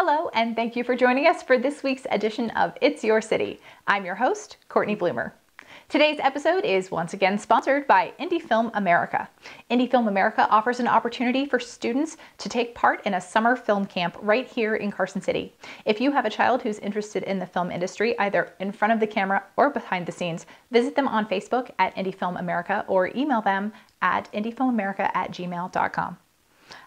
Hello, and thank you for joining us for this week's edition of It's Your City. I'm your host, Cortney Bloomer. Today's episode is once again sponsored by Indie Film America. Indie Film America offers an opportunity for students to take part in a summer film camp right here in Carson City. If you have a child who's interested in the film industry, either in front of the camera or behind the scenes, visit them on Facebook at Indie Film America or email them at indiefilmamerica at gmail.com.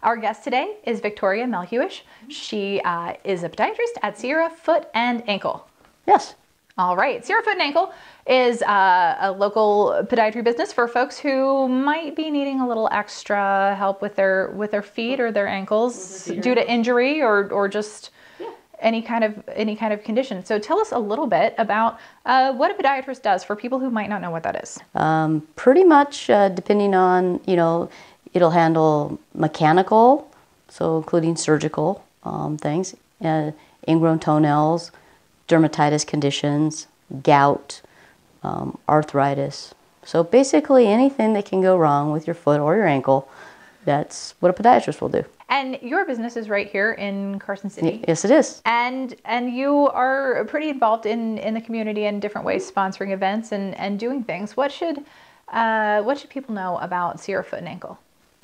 Our guest today is Victoria Melhuish. She uh, is a podiatrist at Sierra Foot and Ankle. Yes. All right. Sierra Foot and Ankle is uh, a local podiatry business for folks who might be needing a little extra help with their with their feet or their ankles due to injury or or just yeah. any kind of any kind of condition. So tell us a little bit about uh, what a podiatrist does for people who might not know what that is. Um, pretty much, uh, depending on you know, it'll handle mechanical, so including surgical um, things, uh, ingrown toenails dermatitis conditions, gout, um, arthritis. So basically, anything that can go wrong with your foot or your ankle, that's what a podiatrist will do. And your business is right here in Carson City. Yes, it is. And and you are pretty involved in in the community in different ways, sponsoring events and and doing things. What should uh, what should people know about Sierra Foot and Ankle?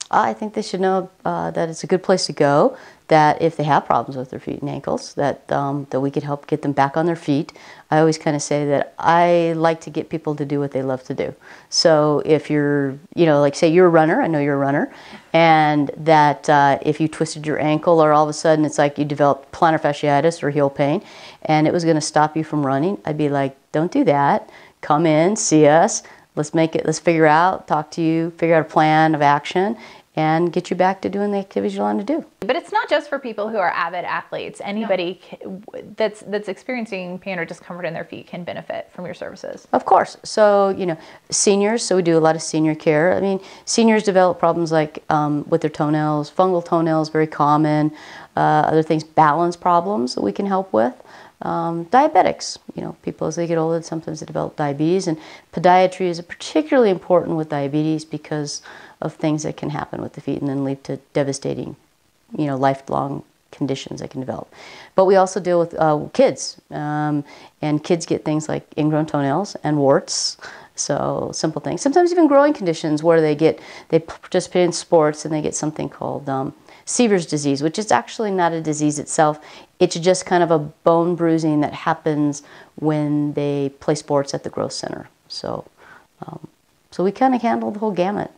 I think they should know uh, that it's a good place to go. That if they have problems with their feet and ankles, that um, that we could help get them back on their feet. I always kind of say that I like to get people to do what they love to do. So if you're, you know, like say you're a runner, I know you're a runner, and that uh, if you twisted your ankle or all of a sudden it's like you developed plantar fasciitis or heel pain, and it was going to stop you from running, I'd be like, don't do that. Come in, see us let's make it let's figure out talk to you figure out a plan of action and get you back to doing the activities you want to do. But it's not just for people who are avid athletes. Anybody no. that's that's experiencing pain or discomfort in their feet can benefit from your services. Of course. So you know, seniors. So we do a lot of senior care. I mean, seniors develop problems like um, with their toenails, fungal toenails, very common. Uh, other things, balance problems that we can help with. Um, diabetics, you know, people as they get older, sometimes they develop diabetes, and podiatry is particularly important with diabetes because of things that can happen with the feet and then lead to devastating, you know, lifelong conditions that can develop. But we also deal with uh, kids, um, and kids get things like ingrown toenails and warts. So simple things. Sometimes even growing conditions where they get they participate in sports and they get something called um, Sever's disease, which is actually not a disease itself. It's just kind of a bone bruising that happens when they play sports at the growth center. So, um, so we kind of handle the whole gamut.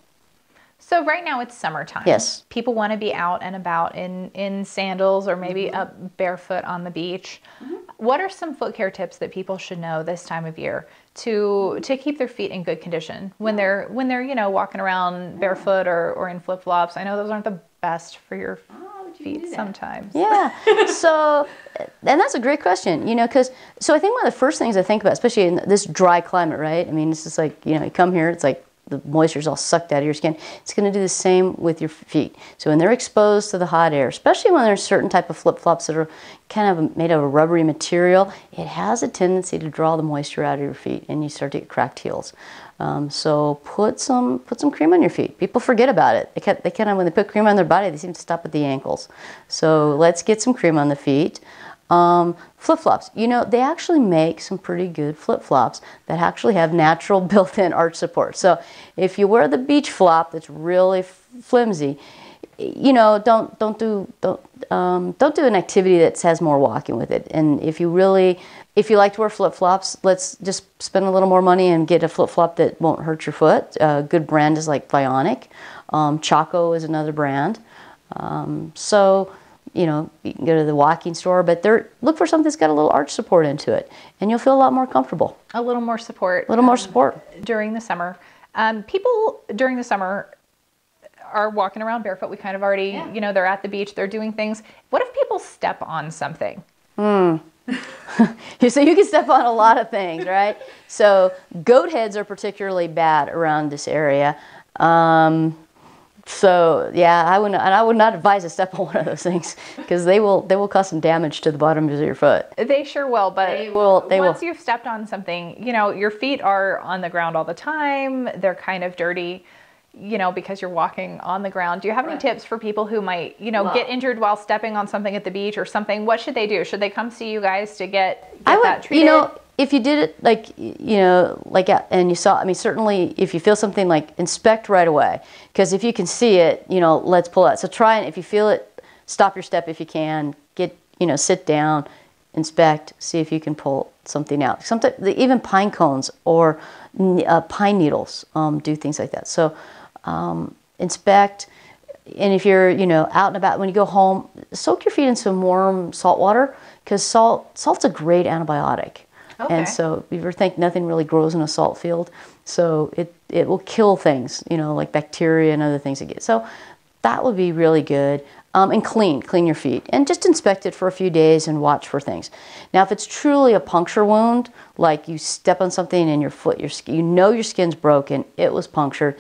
So right now it's summertime. Yes. People want to be out and about in in sandals or maybe mm-hmm. up barefoot on the beach. Mm-hmm. What are some foot care tips that people should know this time of year to to keep their feet in good condition when they're when they're you know walking around barefoot or, or in flip flops? I know those aren't the best for your oh, feet sometimes. Yeah. so, and that's a great question. You know, because so I think one of the first things I think about, especially in this dry climate, right? I mean, it's just like you know, you come here, it's like the moisture is all sucked out of your skin. It's going to do the same with your feet. So when they're exposed to the hot air, especially when there's certain type of flip-flops that are kind of made of a rubbery material, it has a tendency to draw the moisture out of your feet and you start to get cracked heels. Um, so put some put some cream on your feet. People forget about it. They, can, they of when they put cream on their body, they seem to stop at the ankles. So let's get some cream on the feet. Um, flip flops. You know, they actually make some pretty good flip flops that actually have natural built in arch support. So if you wear the beach flop that's really flimsy, you know, don't don't do don't um, don't do an activity that has more walking with it. And if you really if you like to wear flip flops, let's just spend a little more money and get a flip flop that won't hurt your foot. A good brand is like Vionic. Um, Chaco is another brand. Um, so you know, you can go to the walking store, but there, look for something that's got a little arch support into it, and you'll feel a lot more comfortable. A little more support. A little more um, support. During the summer. Um, people during the summer are walking around barefoot. We kind of already, yeah. you know, they're at the beach, they're doing things. What if people step on something? Hmm. so you can step on a lot of things, right? So goat heads are particularly bad around this area. Um, so yeah, I would not, and I would not advise to step on one of those things because they will they will cause some damage to the bottom of your foot. They sure will, but they will. They once will. you've stepped on something, you know your feet are on the ground all the time. They're kind of dirty. You know, because you're walking on the ground. Do you have any Right. tips for people who might, you know, Well- get injured while stepping on something at the beach or something? What should they do? Should they come see you guys to get, get I would, that treated? you know, if you did it like, you know, like, uh, and you saw, I mean, certainly if you feel something like inspect right away, because if you can see it, you know, let's pull out. So try and if you feel it, stop your step if you can, get, you know, sit down, inspect, see if you can pull something out. Sometimes even pine cones or uh, pine needles um, do things like that. So um, inspect, and if you're you know out and about when you go home, soak your feet in some warm salt water because salt salt's a great antibiotic. Okay. And so you ever think nothing really grows in a salt field, so it it will kill things, you know, like bacteria and other things that get. So that would be really good. Um, and clean, clean your feet, and just inspect it for a few days and watch for things. Now, if it's truly a puncture wound, like you step on something and your foot, your you know your skin's broken, it was punctured,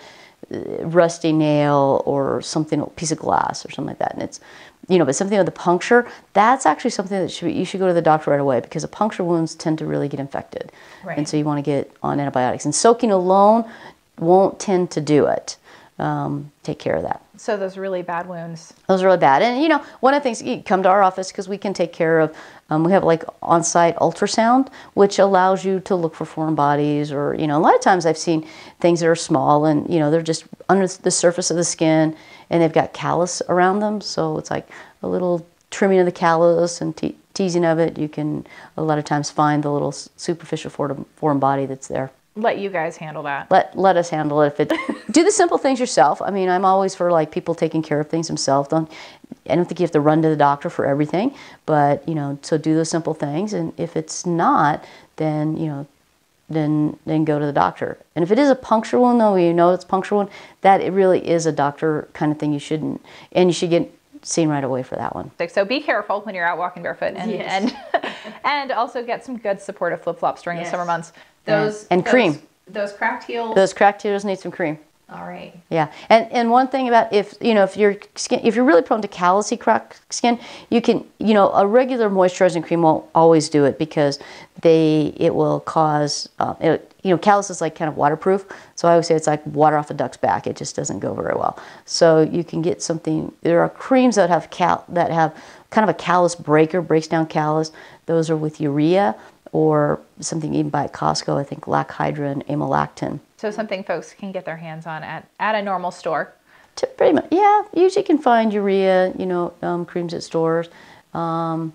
rusty nail or something, a piece of glass or something like that, and it's, you know, but something with a puncture, that's actually something that should be, you should go to the doctor right away because the puncture wounds tend to really get infected, Right. and so you want to get on antibiotics. And soaking alone won't tend to do it. Um, take care of that. so those really bad wounds. Those are really bad. And you know, one of the things you come to our office because we can take care of. Um, we have like on-site ultrasound, which allows you to look for foreign bodies, or you know, a lot of times I've seen things that are small and you know they're just under the surface of the skin, and they've got callus around them. So it's like a little trimming of the callus and te- teasing of it. You can a lot of times find the little superficial foreign, foreign body that's there Let you guys handle that. let let us handle it. If it do the simple things yourself. I mean, I'm always for like people taking care of things themselves. Don't I don't think you have to run to the doctor for everything, but you know, so do those simple things. And if it's not, then you know, then then go to the doctor. And if it is a puncture wound, though, you know it's puncture wound. That it really is a doctor kind of thing. You shouldn't, and you should get seen right away for that one. So be careful when you're out walking barefoot, and Yes. and and also get some good supportive flip flops during the summer months. And- Those and cream. Those cracked heels. Those cracked heels need some cream. All right. Yeah, and and one thing about if you know if your skin if you're really prone to callousy cracked skin, you can you know a regular moisturizing cream won't always do it because they it will cause um, it, you know callus is like kind of waterproof. So I always say it's like water off a duck's back. It just doesn't go very well. So you can get something. There are creams that have cal that have kind of a callus breaker, breaks down callus. Those are with urea or something even by Costco. I think Lac-Hydrin and AmLactin. So something folks can get their hands on at, at a normal store. To pretty much, yeah. Usually, you can find urea, you know, um, creams at stores. Um,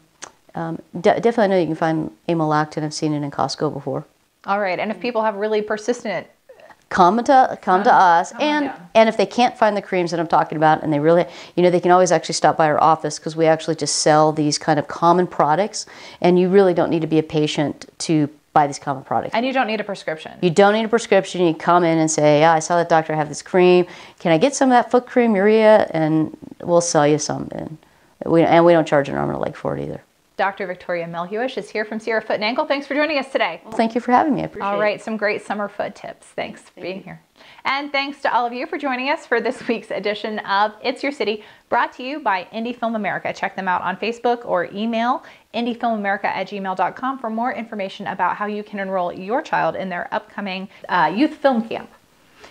um, de- definitely, I know you can find AmLactin. I've seen it in Costco before. All right. And if people have really persistent, Come to come to us, come on and and if they can't find the creams that I'm talking about, and they really, you know, they can always actually stop by our office because we actually just sell these kind of common products, and you really don't need to be a patient to buy these common products. and you don't need a prescription. You don't need a prescription. You come in and say, "Yeah, I saw that doctor have this cream. Can I get some of that foot cream, urea?" And we'll sell you some. And we and we don't charge an arm and a leg for it either. Dr. Victoria Melhuish is here from Sierra Foot and Ankle. Thanks for joining us today. Thank you for having me. I appreciate All it. some great summer foot tips. Thanks for being here. And thanks to all of you for joining us for this week's edition of It's Your City, brought to you by Indie Film America. Check them out on Facebook or email indiefilmamerica at gmail.com for more information about how you can enroll your child in their upcoming uh, youth film camp.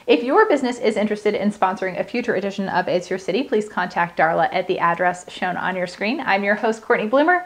If your business is interested in sponsoring a future edition of It's Your City, please contact Darla at the address shown on your screen. I'm your host, Cortney Bloomer.